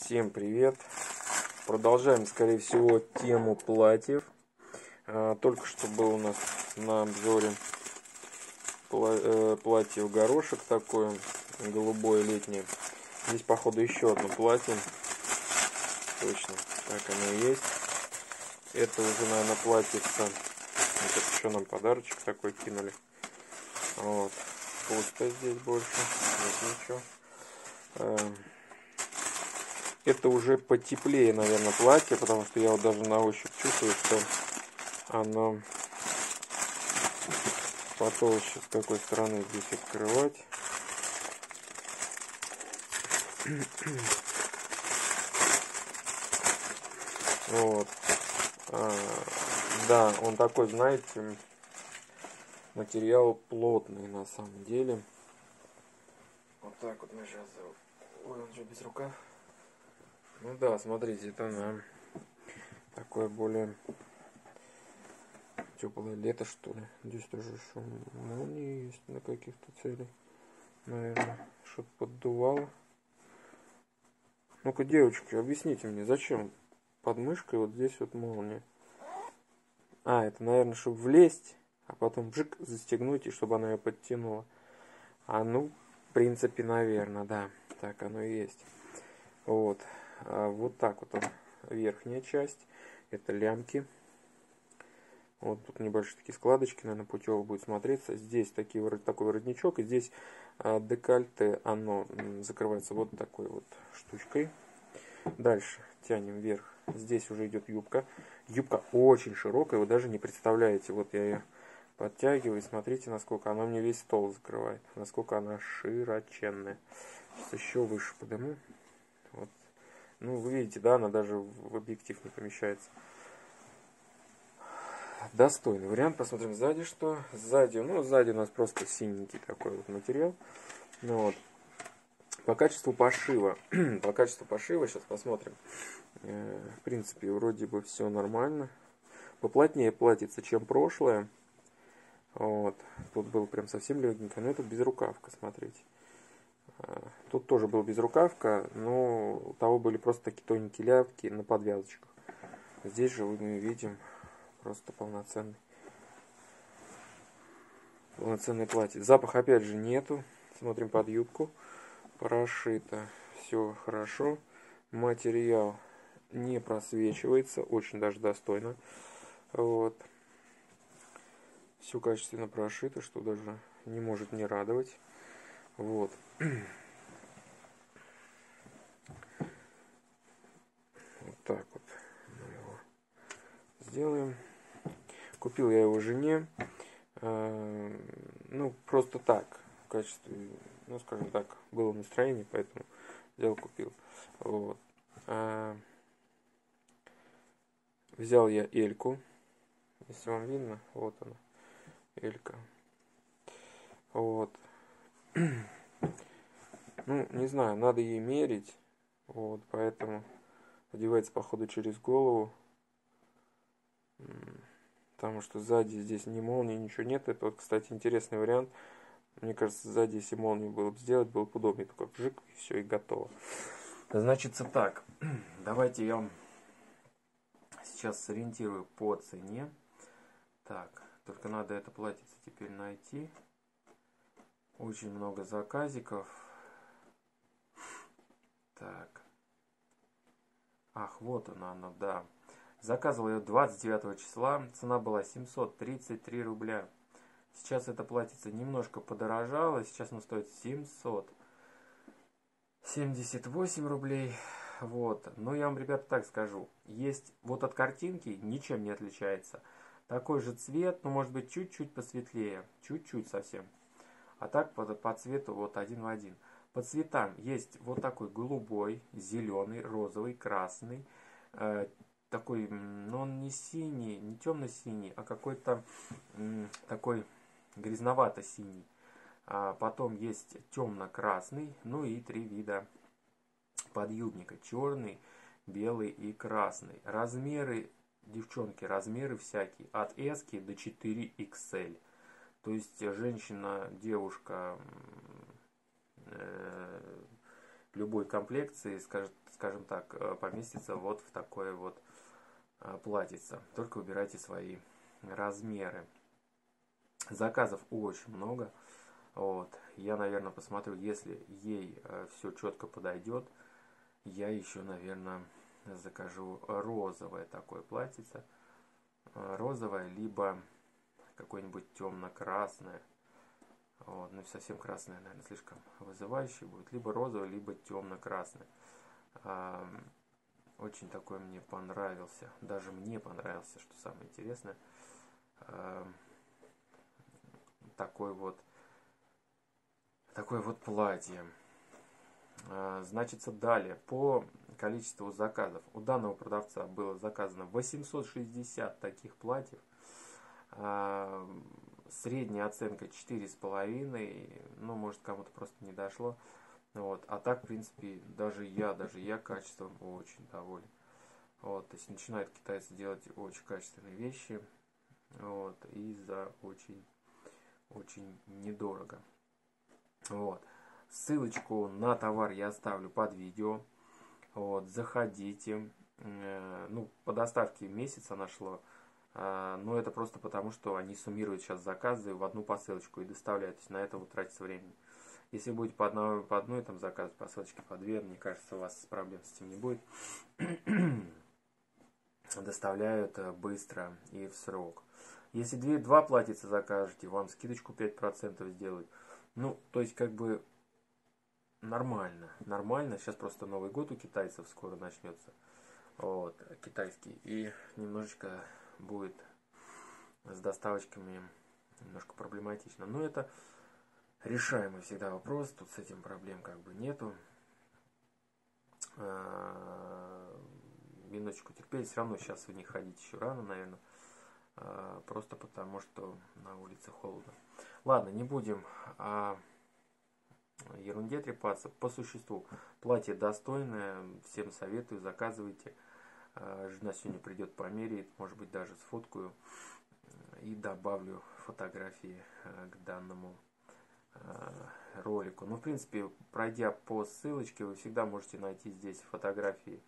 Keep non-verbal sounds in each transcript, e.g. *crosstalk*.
Всем привет! Продолжаем, скорее всего, тему платьев. А, только что был у нас на обзоре э, платье в горошек такое, голубое летнее. Здесь, походу, еще одно платье. Точно, так оно и есть. Это уже, наверное, платьице. Вот еще нам подарочек такой кинули. Вот. Пусто здесь больше. Нет ничего. Это уже потеплее, наверное, платье, потому что я вот даже на ощупь чувствую, что оно потолще с какой стороны здесь открывать. *clears throat* Вот. А, да, он такой, знаете, материал плотный на самом деле. Вот так вот мы сейчас... Ой, он же без рукав. Ну да, смотрите, это на такое более теплое лето, что ли. Здесь тоже еще молнии есть на каких-то целях. Наверное, что-то поддувало. Ну-ка, девочки, объясните мне, зачем под мышкой вот здесь вот молния? А, это, наверное, чтобы влезть, а потом жик застегнуть, и чтобы она ее подтянула. А ну, в принципе, наверное, да. Так оно и есть. Вот. А вот так вот он, верхняя часть. Это лямки. Вот тут небольшие такие складочки, наверное, путево будет смотреться. Здесь такие, такой воротничок, и здесь а, декольте, оно закрывается вот такой вот штучкой. Дальше тянем вверх. Здесь уже идет юбка. Юбка очень широкая, вы даже не представляете. Вот я ее подтягиваю, смотрите, насколько она мне весь стол закрывает. Насколько она широченная. Сейчас еще выше подниму. Вот ну, вы видите, да, она даже в объектив не помещается. Достойный вариант. Посмотрим сзади что. Сзади, ну, сзади у нас просто синенький такой вот материал. Ну, вот. По качеству пошива. *clears throat* По качеству пошива сейчас посмотрим. Э, в принципе, вроде бы все нормально. Поплотнее платится, чем прошлое. Вот. Тут был прям совсем легенько. Но это без рукавка, смотрите. Тут тоже был безрукавка, но у того были просто такие тоненькие ляпки на подвязочках. Здесь же мы видим просто полноценный полноценное платье. Запах опять же нету. Смотрим под юбку. Прошито. Все хорошо. Материал не просвечивается. Очень даже достойно. Вот. Все качественно прошито, что даже не может не радовать. Вот. Вот так вот мы его сделаем. Купил я его жене. Э, ну, просто так, в качестве, ну, скажем так, было настроение, поэтому взял, купил. Вот. А, взял я Эльку. Если вам видно, вот она, Элька. Вот. *clears throat* Ну, не знаю, надо ей мерить. Вот, поэтому одевается, походу, через голову. Потому что сзади здесь ни молнии, ничего нет. Это вот, кстати, интересный вариант. Мне кажется, сзади, если молнию было бы сделать, было бы удобнее. Только вжик, и все, и готово. Значится так. *clears throat* Давайте я вам сейчас сориентирую по цене. Так, только надо это платьице теперь найти. Очень много заказиков. Так. Ах, вот она, она, да. Заказывал ее 29 числа. Цена была 733 рубля. Сейчас это платьице немножко подорожало. Сейчас оно стоит 778 рублей. Вот. Но я вам, ребята, так скажу. Есть вот от картинки ничем не отличается. Такой же цвет, но может быть чуть-чуть посветлее. Чуть-чуть совсем. А так по, по цвету вот один в один. По цветам есть вот такой голубой, зеленый, розовый, красный. Э, такой, но он не синий, не темно-синий, а какой-то э, такой грязновато-синий. А потом есть темно-красный, ну и три вида подъюбника. Черный, белый и красный. Размеры, девчонки, размеры всякие. От S до 4XL. То есть женщина, девушка э, любой комплекции, скажет, скажем так, э, поместится вот в такое вот э, платьице. Только выбирайте свои размеры. Заказов очень много. Вот. Я, наверное, посмотрю, если ей все четко подойдет, я еще, наверное, закажу розовое такое платьице. Розовое, либо какое-нибудь темно-красное. Вот, ну, совсем красное, наверное, слишком вызывающее будет. Либо розовый, либо темно-красный. Очень такой мне понравился. Даже мне понравился, что самое интересное. Такой вот такое вот платье. А, значится, далее, по количеству заказов. У данного продавца было заказано 860 таких платьев. Средняя оценка 4,5. Ну, может, кому-то просто не дошло. Вот. А так, в принципе, даже я, даже я качеством очень доволен. Вот, то есть начинают китайцы делать очень качественные вещи. Вот, и за очень, очень недорого. Вот. Ссылочку на товар я оставлю под видео. Вот, заходите. Э, ну, по доставке месяца нашло. А, но это просто потому, что они суммируют сейчас заказы в одну посылочку и доставляют. То есть на это вот тратится времени. Если будете по одной, по одной там заказывать посылочки по две, мне кажется, у вас проблем с этим не будет. *clears throat* Доставляют э, быстро и в срок. Если две, два платьица закажете, вам скидочку 5% сделают. Ну, то есть, как бы, нормально. Нормально. Сейчас просто Новый год у китайцев скоро начнется. Вот, китайский. И немножечко будет с доставочками немножко проблематично. Но это решаемый всегда вопрос. Тут с этим проблем как бы нету. А, минуточку терпеть. Все равно сейчас в них ходить еще рано, наверное. А, просто потому, что на улице холодно. Ладно, не будем о ерунде трепаться. По существу, платье достойное, всем советую, заказывайте. А, жена сегодня придет померяет, может быть даже сфоткаю и добавлю фотографии а, к данному ролику. Ну, в принципе, пройдя по ссылочке, вы всегда можете найти здесь фотографии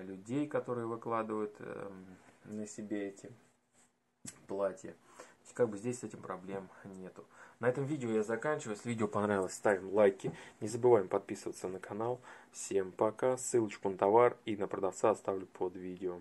людей, которые выкладывают эм, на себе эти платье. Как бы здесь с этим проблем нету. На этом видео я заканчиваю. Если видео понравилось, ставим лайки. Не забываем подписываться на канал. Всем пока. Ссылочку на товар и на продавца оставлю под видео.